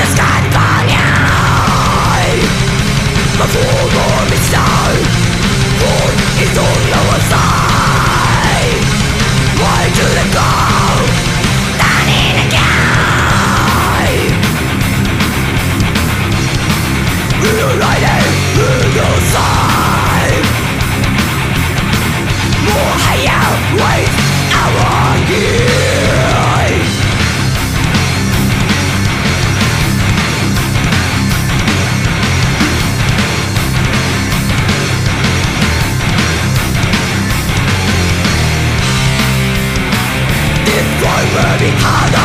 Let's get by now. That's all. hard